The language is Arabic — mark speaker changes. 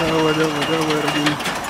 Speaker 1: داور داور داور